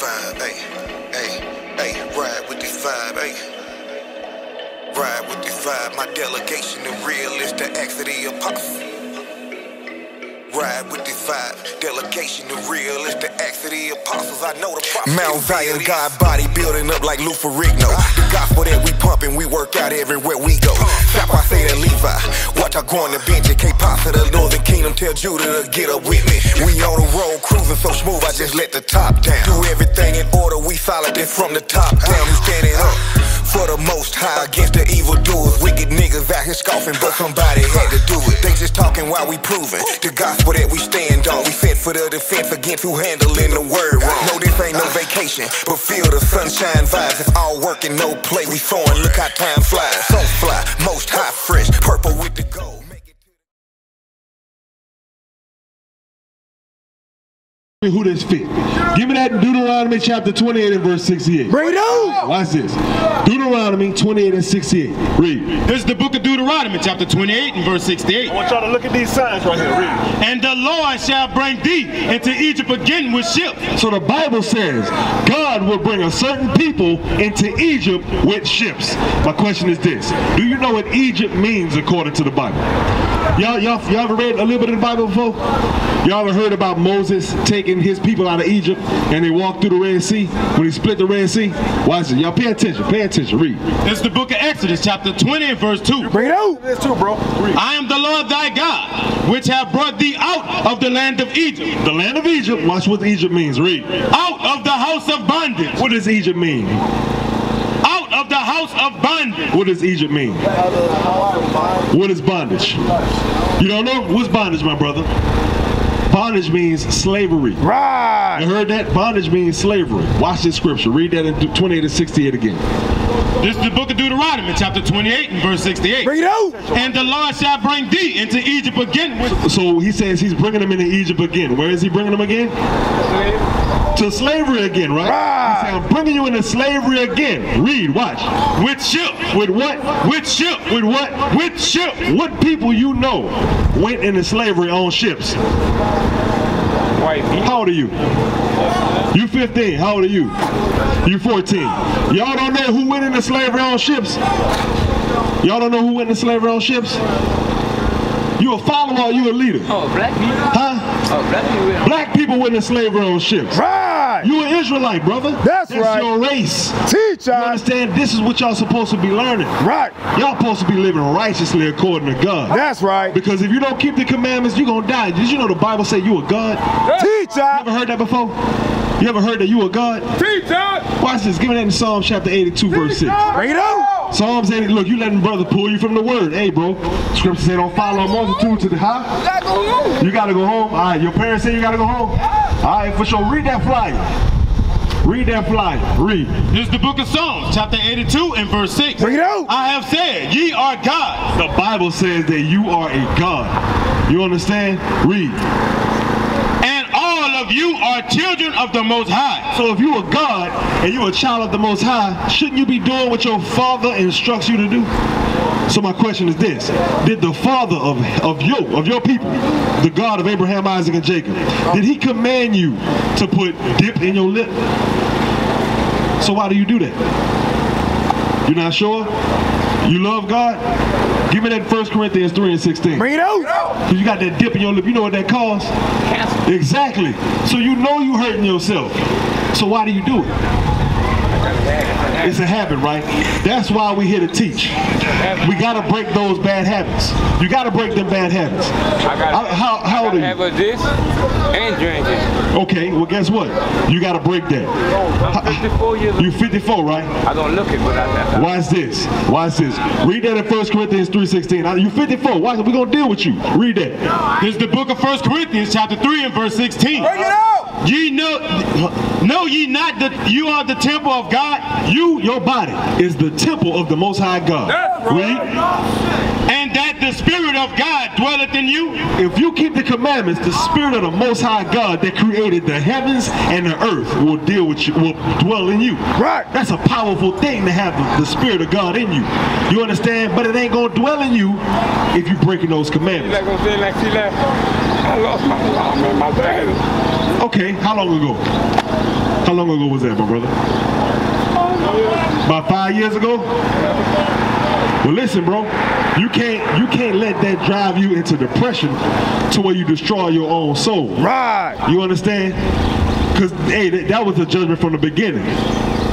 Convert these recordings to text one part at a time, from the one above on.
vibe, hey, hey, hey, ride with this vibe, hey. Ride with this vibe, my delegation, the real the acts of the apostle. Ride with this vibe, delegation, the real is the acts of the apostles. I know the prophet. Mount Zion, God body building up like Lou Ferrigno. The gospel that we pumping, we work out everywhere we go. Stop, I say to Levi, watch I go on the bench. It can't pass to the Northern Kingdom, tell Judah to get up with me. We on the road, cruising so smooth, I just let the top down. Do everything in order, we solid it from the top down. We standing up for the most high against the evil doers. Wicked niggas out here scoffing, but somebody had to do it. They just talking while we proving the gospel that we stand on. We fit for the defense against who handling the word wrong. No, this ain't no vacation, but feel the sunshine vibes. It's all work and no play. We soaring, look how time flies. So fly, most high, fresh, purple with the gold. Who this fit. Give me that Deuteronomy chapter 28 and verse 68. Bring it on. Watch this. Deuteronomy 28 and 68. Read. This is the book of Deuteronomy, chapter 28 and verse 68. I want y'all to look at these signs right here. Read. And the Lord shall bring thee into Egypt again with ships. So the Bible says God will bring a certain people into Egypt with ships. My question is this: Do you know what Egypt means according to the Bible? Y'all, y'all, y'all ever read a little bit of the Bible before? Y'all ever heard about Moses taking his people out of Egypt and they walked through the Red Sea when he split the Red Sea? Watch it. Y'all pay attention. Pay attention. Read. This is the book of Exodus, chapter 20 and verse 2. Bring it on. This too, bro. Read. I am the Lord thy God, which have brought thee out of the land of Egypt, The land of Egypt. Watch what Egypt means. Read. out of the house of bondage, What does Egypt mean? out of the house of bondage. What does Egypt mean? What is bondage? You don't know? What's bondage, my brother? Bondage means slavery. Right. You heard that? Bondage means slavery. Watch this scripture. Read that in 28 to 68 again. This is the book of Deuteronomy, chapter 28 and verse 68. Bring it out. And the Lord shall bring thee into Egypt again So he says he's bringing them into Egypt again. Where is he bringing them again? To slavery again, right? Right. He said, I'm bringing you into slavery again. Read, watch. with ship, With what? with ship, With what? with ship. What people you know went into slavery on ships? White. How old are you? You 15. How old are you? You 14. Y'all don't know who went into slavery on ships? Y'all don't know who went into slavery on ships? You a follower you a leader? Oh, black people? Huh? Oh, black people. Black people went into slavery on ships. Right. You an Israelite, brother. That's right. your race. Teach You understand? This is what y'all supposed to be learning. Right. Y'all supposed to be living righteously according to God. That's right. Because if you don't keep the commandments, you're gonna die. Did you know the Bible say you a God? Teach You ever heard that before? You ever heard that you a God? Teach. Watch this. Give me that in Psalm chapter 82, verse 6. Bring it on. Psalms 80. Look, you letting brother pull you from the word. Hey, bro. Scripture say don't follow a multitude to the high. You gotta go home. All right. Your parents say you gotta go home. All right, for sure. Read that flyer. Read that flyer. Read. This is the book of Psalms, chapter 82 and verse 6. Bring it out. I have said, ye are God. The Bible says that you are a God. You understand? Read. You are children of the Most High. So if you a God and you are a child of the Most High, shouldn't you be doing what your Father instructs you to do? So my question is this: Did the Father of of your of your people, the God of Abraham, Isaac, and Jacob, did He command you to put dip in your lip? So why do you do that? You're not sure? You love God? Give me that 1 Corinthians 3 and 16. Bring it on. Cause you got that dip in your lip. You know what that caused? Exactly. So you know you hurting yourself. So why do you do it? It's a habit, right? That's why we're here to teach. We gotta break those bad habits. You gotta break them bad habits. I got How, how, how old are have you? a this and drink it. Okay, well guess what? You gotta break that. I'm 54 years old. You 54, right? I don't look it, but I, I, Watch this. Watch this. Read that in 1 Corinthians 3.16. Now, You 54. Why? it. We're gonna deal with you. Read that. This is the book of 1 Corinthians, chapter 3 and verse 16. Bring it on. Ye know, know ye not that you are the temple of God, You, your body, is the temple of the Most High God. Read. and that the Spirit of God dwelleth in you? If you keep the commandments, the spirit of the Most High God that created the heavens and the earth will deal with you, will dwell in you. Right. That's a powerful thing to have the, the spirit of God in you. You understand? But it ain't gonna dwell in you if you're breaking those commandments. Like gonna say like she like, I lost my mom and my dad. Okay, how long ago? How long ago was that, my brother? About five years ago? Well, listen, bro. You can't you can't let that drive you into depression to where you destroy your own soul. Right. You understand? Because hey, that, that was a judgment from the beginning.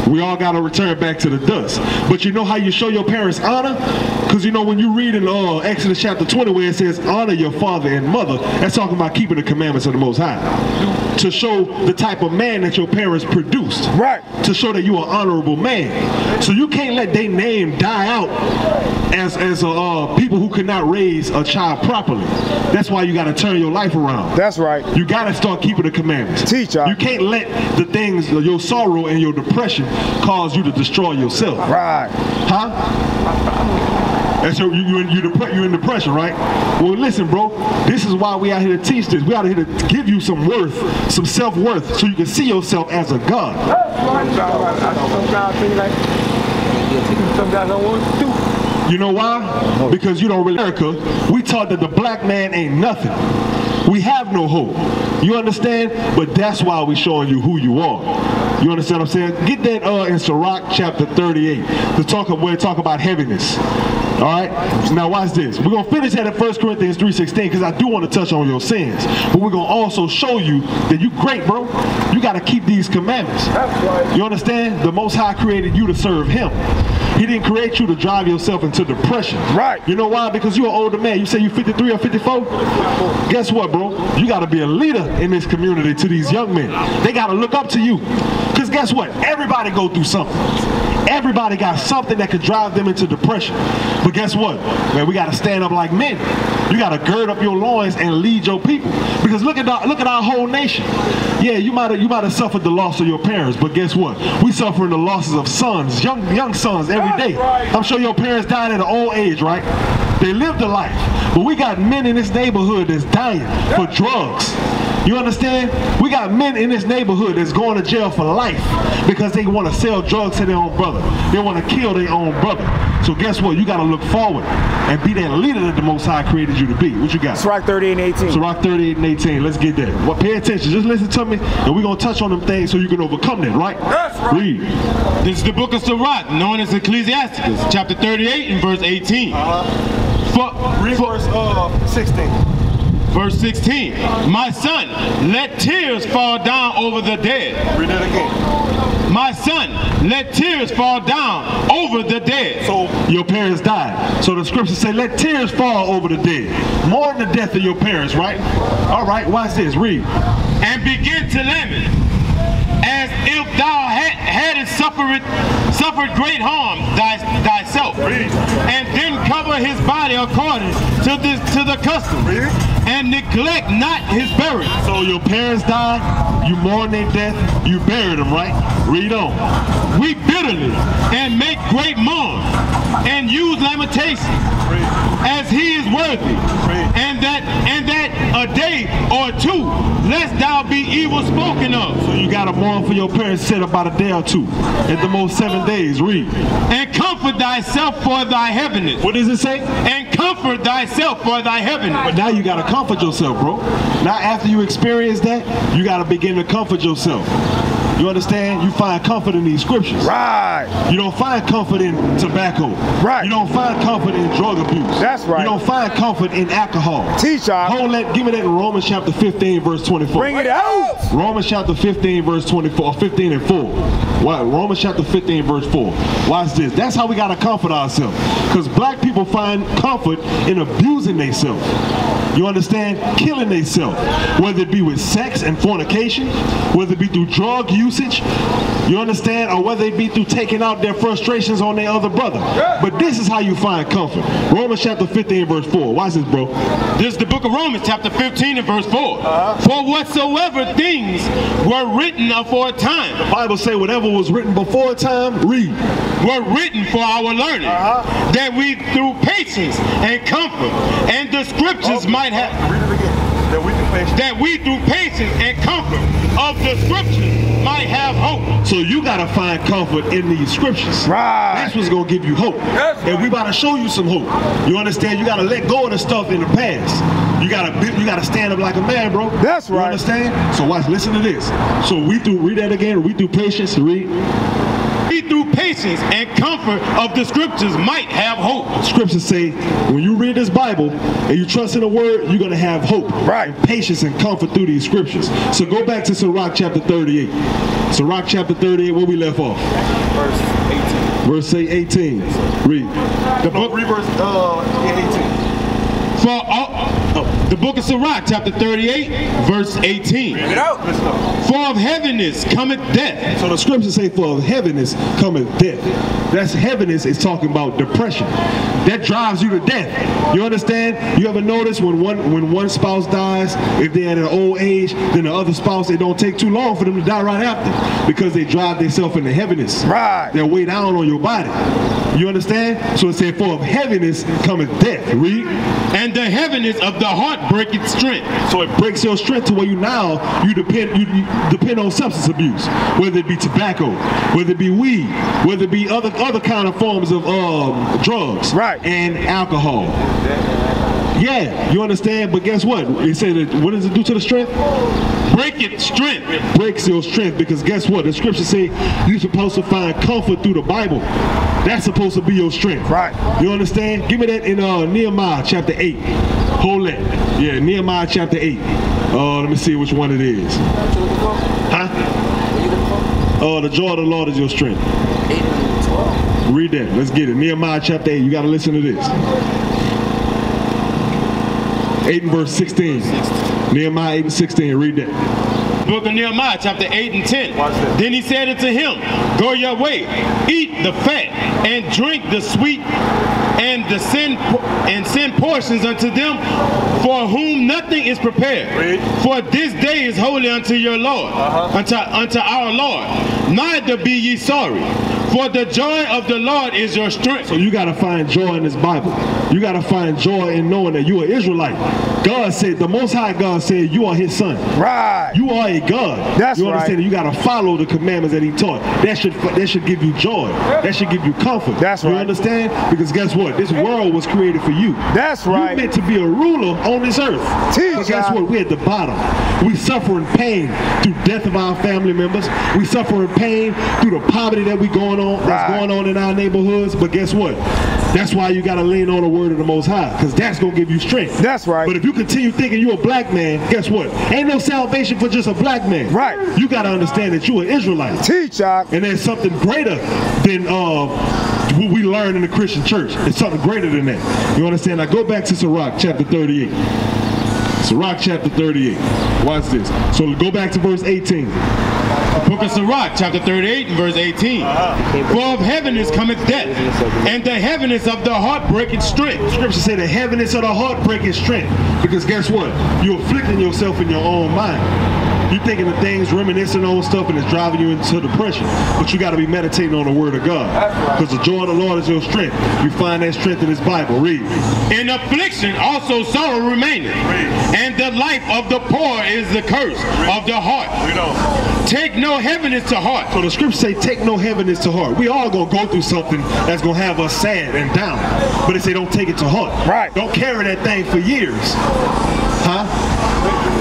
We all got to return back to the dust. But you know how you show your parents honor? Because you know when you read in uh, Exodus chapter 20 where it says honor your father and mother, that's talking about keeping the commandments of the Most High. To show the type of man that your parents produced. Right. To show that you are an honorable man. So you can't let their name die out as as uh, uh, people who cannot raise a child properly. That's why you got to turn your life around. That's right. You gotta start keeping the commandments. Teach, y'all. You can't let the things, your sorrow and your depression, cause you to destroy yourself. Right. Huh? And so you you you depre- you in depression, right? Well, listen, bro. This is why we out here to teach this. We out here to give you some worth, some self worth, so you can see yourself as a God. You know why? Because you don't really America, we taught that the black man ain't nothing. We have no hope. You understand? But that's why we showing you who you are. You understand what I'm saying? Get that uh, in Sirach chapter 38 to talk of where talk about heaviness. All right. Now watch this. We're gonna finish that at 1 Corinthians 3:16 because I do want to touch on your sins, but we're gonna also show you that you great, bro. You got to keep these commandments. You understand? The Most High created you to serve Him. He didn't create you to drive yourself into depression. Right. You know why? Because you're an older man. You say you're 53 or 54? Guess what, bro? You got to be a leader in this community to these young men. They got to look up to you. Because guess what? Everybody go through something. Everybody got something that could drive them into depression. But guess what? Man, we got to stand up like men. You got to gird up your loins and lead your people. Because look at our, look at our whole nation. Yeah, you might have you might have suffered the loss of your parents, but guess what? We suffering the losses of sons, young young sons every day. I'm sure your parents died at an old age, right? They lived a life, but we got men in this neighborhood that's dying for drugs. You understand? We got men in this neighborhood that's going to jail for life because they want to sell drugs to their own brother. They want to kill their own brother. So guess what? You got to look forward and be that leader that the Most High created you to be. What you got? Sirach 38 and 18. Sirach 38 and 18. Let's get that. Well, pay attention. Just listen to me, and we're gonna touch on them things so you can overcome that, right? That's right. Read. This is the book of Sirach, known as Ecclesiasticus, chapter 38 and verse 18. For, Read for- verse uh, 16. Verse 16. My son, let tears fall down over the dead. Read that again. My son, let tears fall down over the dead. So your parents died. So the scriptures say, let tears fall over the dead. Mourn the death of your parents, right? All right, watch this. Read. and begin to lament, as if thou had, hadst suffered suffered great harm thy, thyself, and then cover his body according to this to the custom, and neglect not his burial. So your parents died, you mourn their death, you buried them, right? Read on. Weep bitterly and make great mourn, and use lamentation, as he is worthy, and that and that a day or two, lest thou be evil spoken of. So you gotta mourn for your parents said about a day or two. At the most seven days. Read. and comfort thyself for thy heaviness. What does it say? And comfort thyself for thy heaviness. But now you gotta comfort yourself, bro. Now after you experience that, you gotta begin to comfort yourself. You understand? You find comfort in these scriptures. Right. You don't find comfort in tobacco. Right. You don't find comfort in drug abuse. That's right. You don't find comfort in alcohol. Teach, y'all. Hold that. Give me that in Romans chapter 15, verse 24. Bring it out. Romans chapter 15, verse 24, 15 and 4. What? Romans chapter 15, verse 4. Watch this. That's how we got to comfort ourselves. Because black people find comfort in abusing themselves. You understand? Killing themselves. Whether it be with sex and fornication, whether it be through drug usage, You understand? Or whether it be through taking out their frustrations on their other brother. But this is how you find comfort. Romans chapter 15, verse 4. Watch this, bro. This is the book of Romans, chapter 15 and verse 4. Uh-huh. For whatsoever things were written aforetime the Bible say whatever was written before time, read. were written for our learning, uh-huh. that we through patience and comfort and the scriptures might have Read it again. That we that we through patience and comfort of the scriptures might have hope. So you gotta find comfort in these scriptures. Right. That's what's gonna give you hope. That's And we about to show you some hope. You understand? You gotta let go of the stuff in the past. You gotta be- you gotta stand up like a man, bro. That's You right. understand? So watch, listen to this. So we do read that again. We do patience. Read. We through patience and comfort of the scriptures might have hope. Scriptures say when you read this Bible and you trust in the Word, you're gonna have hope, Right. And patience and comfort through these scriptures. So go back to Sirach chapter 38. Sirach chapter 38, where we left off. verse 18. Verse 18. Read. The book, read verse uh, yeah, 18. For all, oh, the book of Sirach, chapter 38, verse 18. Get out. Listen. For of heaviness cometh death, So the scriptures say, "For of heaviness cometh death." That's heaviness is talking about depression. That drives you to death. You understand? You ever notice when one when one spouse dies, if they're at an old age, then the other spouse it don't take too long for them to die right after because they drive themselves into heaviness. Right. They weigh down on your body. You understand? So it said, "For of heaviness cometh death." Read. and the heaviness of the heart breaketh strength. So it breaks your strength to where you now you depend you, you depend on substance abuse, whether it be tobacco, whether it be weed, whether it be other other kind of forms of um, drugs, Right. and alcohol. Yeah, you understand. But guess what? It said what does it do to the strength? Break it, strength. Breaks your strength because guess what? The scriptures say you're supposed to find comfort through the Bible. That's supposed to be your strength. Right. You understand? Give me that in uh, Nehemiah chapter 8. Hold that. Yeah, Nehemiah chapter 8. Uh, let me see which one it is. Huh? Uh, the joy of the Lord is your strength. Read that. Let's get it. Nehemiah chapter 8. You got to listen to this. 8 and verse 16. Nehemiah 8 and 16. Read that. Book of Nehemiah, chapter 8 and 10. Watch this. Then he said unto him, Go your way, eat the fat, and drink the sweet, and the sin and send portions unto them, for whom nothing is prepared. Read. For this day is holy unto your Lord, uh-huh. unto, unto our Lord. Neither be ye sorry, for the joy of the Lord is your strength. So you got to find joy in this Bible. You got to find joy in knowing that you're an Israelite. God said, the Most High God said, you are His son. Right. You are a God. That's you right. understand? that You got to follow the commandments that He taught. That should that should give you joy. That should give you comfort. That's You right. understand? Because guess what? This world was created for you. That's right. You meant to be a ruler on this earth. Teach, but guess God. what? We're at the bottom. We suffering pain through death of our family members. We suffering pain through the poverty that we going on that's Right. going on in our neighborhoods. But guess what? That's why you gotta lean on the word of the Most High, because that's gonna give you strength. That's right. But if you continue thinking you're a black man, guess what? Ain't no salvation for just a black man. Right. You gotta understand that you're an Israelite. Teach, Doc. And there's something greater than uh, what we learn in the Christian church. It's something greater than that. You understand? I go back to Sirach chapter 38. Sirach chapter 38. Watch this. So go back to verse 18. Book of Sirach, chapter 38 and verse 18. For of heaviness cometh death, and the heaviness of the heart breaketh strength. Scripture say the heaviness of the heart breaketh strength. Because guess what? You're afflicting yourself in your own mind. You're thinking of things, reminiscing on old stuff, and it's driving you into depression. But you got to be meditating on the Word of God. Because the joy of the Lord is your strength. You find that strength in this Bible. Read. In affliction also sorrow remaineth, and the life of the poor is the curse of the heart. Take no heaviness to heart, So the scriptures say, take no heaviness to heart. We all gonna go through something that's gonna have us sad and down. But they say, don't take it to heart. Right. Don't carry that thing for years. Huh?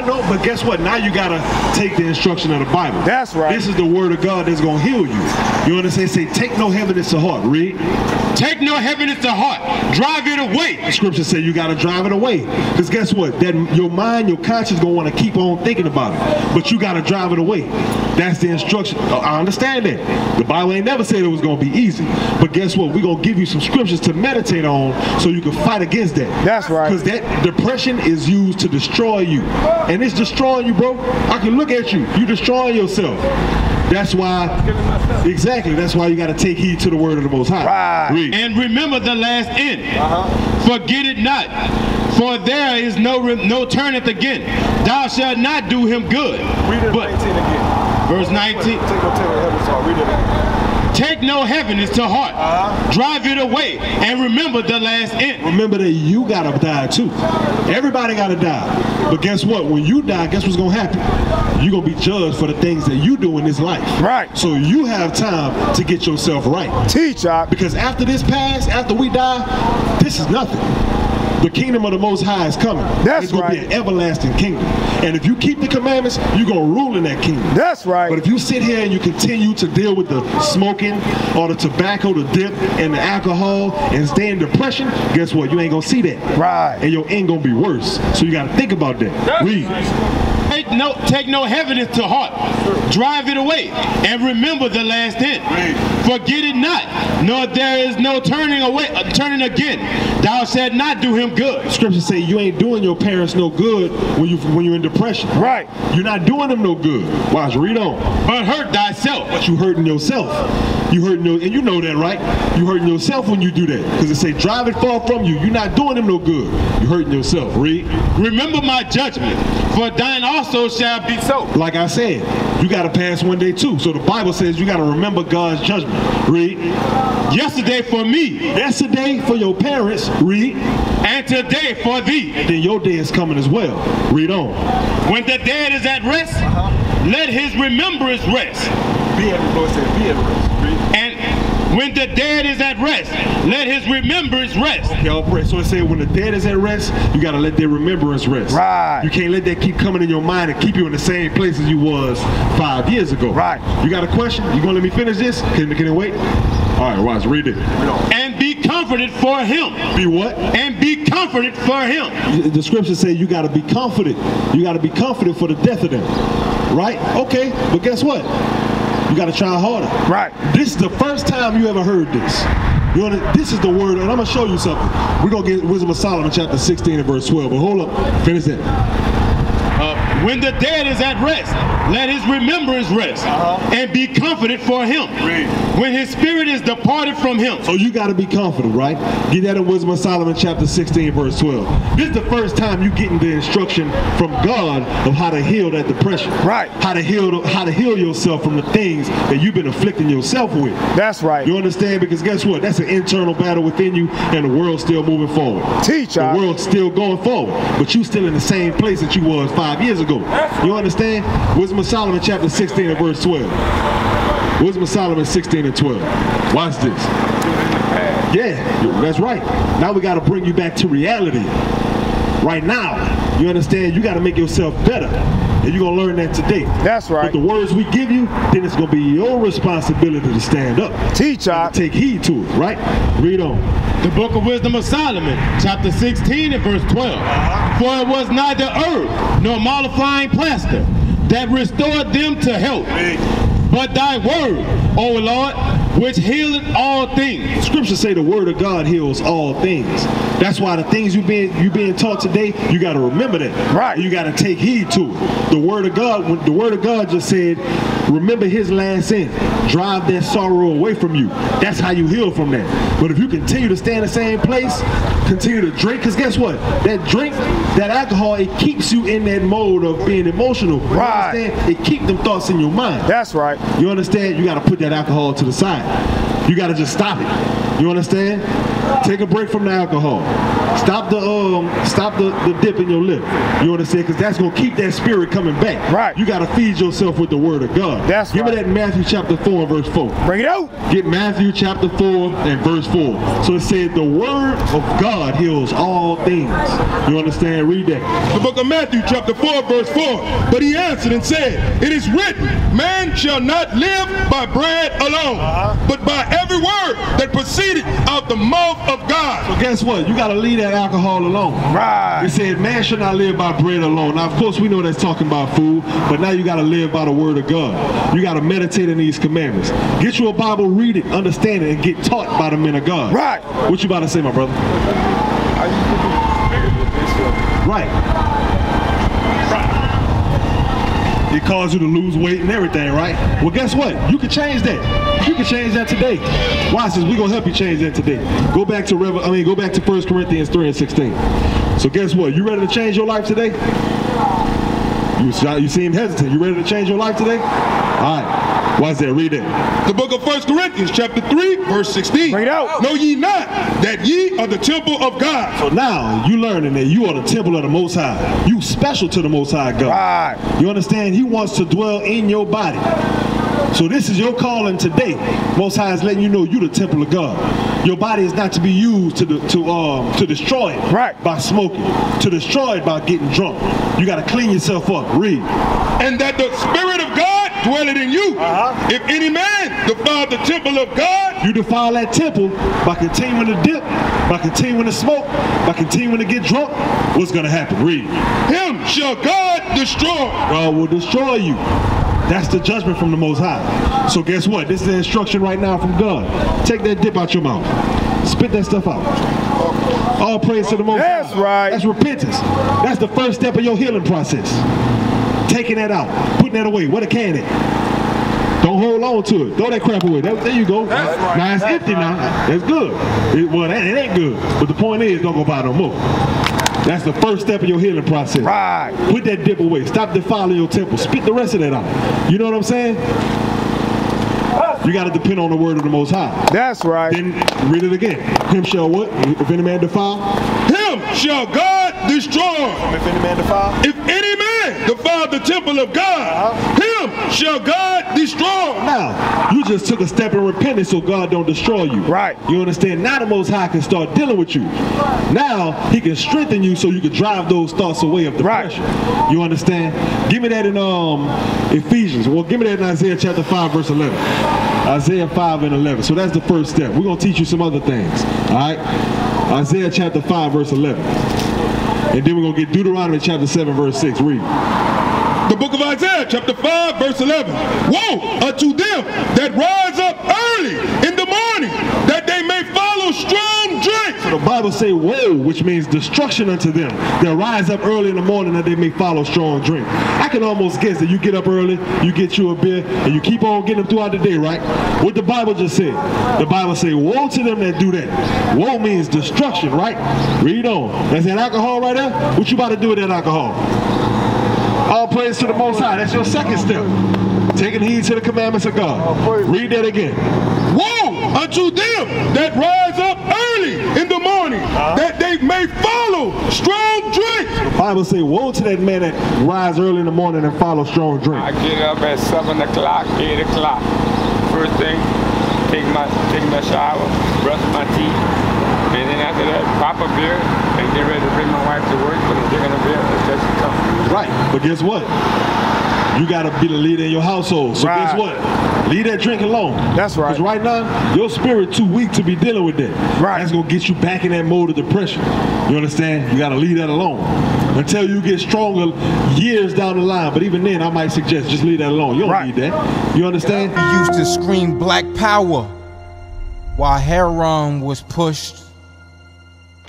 I know, but guess what? Now you gotta take the instruction of the Bible. That's right. This is the word of God that's gonna heal you. You understand? Say, take no heaviness to heart. Read. take no heaviness to heart, drive it away. The scripture say you gotta drive it away. Because guess what? That your mind, your conscience gonna wanna keep on thinking about it. But you gotta drive it away. That's the instruction. Oh, I understand that. The Bible ain't never said it was gonna be easy. But guess what? We're gonna give you some scriptures to meditate on so you can fight against that. That's right. Because that depression is used to destroy you. And it's destroying you, bro. I can look at you. You destroying yourself. That's why, exactly. That's why you got to take heed to the word of the Most High. Right. Read. And remember the last end. Uh-huh. Forget it not. For there is no re- no turneth again. Thou shalt not do him good. Read it But 19 again. verse 19. Take no terror in heaven, so read it again. Take no heaviness to heart. Uh-huh. Drive it away and remember the last end. Remember that you gotta die too. Everybody gotta die. But guess what? When you die, guess what's gonna happen? You're gonna be judged for the things that you do in this life. Right. So you have time to get yourself right. Teach, Ak. Because after this pass, after we die, this is nothing. The kingdom of the Most High is coming. That's right. it's gonna be an everlasting kingdom. And if you keep the commandments, you're gonna rule in that kingdom. That's right. But if you sit here and you continue to deal with the smoking or the tobacco, the dip, and the alcohol and stay in depression, guess what? You ain't gonna see that. Right. And your end gonna be worse. So you gotta think about that. Read. Take no, take no heaviness to heart. Drive it away and remember the last end. Forget it not, nor there is no turning away, uh, turning again. Thou shalt not do him good. Scripture say you ain't doing your parents no good when you when you're in depression. Right. You're not doing them no good. Watch, read on. but hurt thyself. But you hurting yourself. You hurting your, and you know that, right? You hurting yourself when you do that. Because it say, drive it far from you. You're not doing them no good. You're hurting yourself. Read. Remember my judgment, for thine also shall be so. Like I said, you got to pass one day too. So the Bible says you got to remember God's judgment. Read. Yesterday for me, Yesterday for your parents. Read. and today for thee. Then your day is coming as well. Read on. When the dead is at rest, uh-huh. let his remembrance rest. Be at, Lord said, be at rest. Read. And when the dead is at rest, let his remembrance rest. Y'all pray. So it said when the dead is at rest, you got to let their remembrance rest. Right. You can't let that keep coming in your mind and keep you in the same place as you was five years ago. Right. You got a question? You gonna let me finish this? Can, can it wait? All right, watch. Read it. And be comforted for him. Be what? And be comforted for him. The scriptures say you got to be confident. You got to be confident for the death of them. Right? Okay. But guess what? You got to try harder. Right. This is the first time you ever heard this. You wanna, this is the word, and I'm gonna show you something. We're gonna get Wisdom of Solomon, chapter 16 and verse 12. But hold up, finish that. Uh, when the dead is at rest, let his remembrance rest. Uh-huh. And be comforted for him. When his spirit is departed from him. So you got to be confident, right? Get that in Wisdom of Solomon, chapter 16, verse 12. This is the first time you're getting the instruction from God of how to heal that depression. Right. How to heal, how to heal yourself from the things that you've been afflicting yourself with. That's right. You understand? Because guess what? That's an internal battle within you, and the world's still moving forward. Teach, The Ak. world's still going forward, but you still in the same place that you was five years ago. You understand? Wisdom of Solomon, chapter 16 and verse 12. Wisdom of Solomon 16 and 12. Watch this. Yeah, that's right. Now we got to bring you back to reality. Right now, you understand? You got to make yourself better. And you're going to learn that today. That's right. But the words we give you, then it's going to be your responsibility to stand up. Teach, Ak. Take heed to it, right? Read on. The book of wisdom of Solomon, chapter 16 and verse 12. For it was neither earth nor mollifying plaster that restored them to health, but thy word, O Lord, which healeth all things. Scripture say the word of God heals all things. That's why the things you being you being taught today, you got to remember that. Right. You got to take heed to it. The word of God, the word of God just said, remember His last end. Drive that sorrow away from you. That's how you heal from that. But if you continue to stay in the same place, continue to drink, because guess what? That drink, that alcohol, it keeps you in that mode of being emotional. You Right. understand? It keep them thoughts in your mind. That's right. You understand? You got to put that alcohol to the side. You got to just stop it. You understand? Take a break from the alcohol. Stop the um, stop the, the dip in your lip. You understand? Because that's gonna keep that spirit coming back. Right. You got to feed yourself with the word of God. That's Give right. me that in Matthew chapter four and verse four. Bring it out. Get Matthew chapter 4 and verse 4. So it said, The word of God heals all things. You understand? Read that. The book of Matthew, chapter 4, verse 4. But he answered and said, It is written, Man shall not live by bread alone, but by every word that proceeded out the mouth of God. So guess what? You got to leave that alcohol alone. Right. It said, man should not live by bread alone. Now, of course, we know that's talking about food, but now you got to live by the word of God. You got to meditate on these commandments. Get you a Bible, read it, understand it, and get taught by the men of God. Right. What you about to say, my brother? Right. Right. It caused you to lose weight and everything, right? Well, guess what? You can change that. You can change that today. Watch this. We're gonna help you change that today. Go back to Revel. I mean, go back to 1 Corinthians 3 and 16. So guess what? You ready to change your life today? You, you seem hesitant. You ready to change your life today? All right. Why is that? Read it. The book of 1 Corinthians, chapter 3, verse 16. Bring it out. Know ye not that ye are the temple of God? So now you learning that you are the temple of the Most High. You special to the Most High God. Right. You understand? He wants to dwell in your body. So this is your calling today. Most High is letting you know you're the temple of God. Your body is not to be used to the, to um to destroy it Right. by smoking, to destroy it by getting drunk. You got to clean yourself up. Read. And that the Spirit of God dwelleth in you. Uh-huh. If any man defile the temple of God, You defile that temple by continuing to dip, by continuing to smoke, by continuing to get drunk. What's gonna happen? Read. him shall God destroy. God will destroy you. That's the judgment from the Most High. So guess what? This is the instruction right now from God. Take that dip out your mouth. Spit that stuff out. All praise to the Most That's High. right. That's repentance. That's the first step of your healing process. Taking that out. Putting that away. What a can it. Don't hold on to it. Throw that crap away. That- there you go. That's Now it's empty now. That's good. It, well, that, it ain't good. But the point is, don't go buy no more. That's the first step of your healing process. Right. Put that dip away. Stop defiling your temple. Spit the rest of that out. You know what I'm saying? You got to depend on the word of the Most High. That's right. Then read it again. Him shall what? If any man defile? Him shall God destroy. If any man defile? If any man defile the temple of God, him shall God destroy. Now, you just took a step in repentance so God don't destroy you. Right. You understand? Now the Most High can start dealing with you. Now He can strengthen you so you can drive those thoughts away of Right. depression. You understand? Give me that in um Ephesians. Well, give me that in Isaiah chapter 5, verse 11. Isaiah 5 and 11. So that's the first step. We're going to teach you some other things. All right? Isaiah chapter 5, verse 11. And then we're going to get Deuteronomy chapter 7, verse 6. Read. The book of Isaiah, chapter 5, verse 11. Woe unto them that rise up early in the morning, that they may follow strong drink. The Bible say woe, which means destruction unto them. They'll rise up early in the morning that they may follow strong drink. I can almost guess that you get up early, you get you a beer, and you keep on getting them throughout the day, right? What the Bible just said. The Bible say, woe to them that do that. Woe means destruction, right? Read on. That's that alcohol right there? What you about to do with that alcohol? All praise to the Most High. That's your second step. Taking heed to the commandments of God. Read that again. Woe unto them that rise up early in the morning, that they may follow strong drink. The Bible say, woe to that man that rise early in the morning and follow strong drink. I get up at seven o'clock, eight o'clock. First thing, take my take my shower, brush my teeth, and then after that, pop a beer and get ready to bring my wife to work. But I'm drinking a beer until she comes. Right. But guess what? You gotta be the leader in your household. So guess what? Leave that drink alone. That's right. Because right now, your spirit too weak to be dealing with that. Right. That's gonna get you back in that mode of depression. You understand? You gotta leave that alone. Until you get stronger years down the line. But even then, I might suggest just leave that alone. You don't Right. need that. You understand? He used to scream black power while heroin was pushed.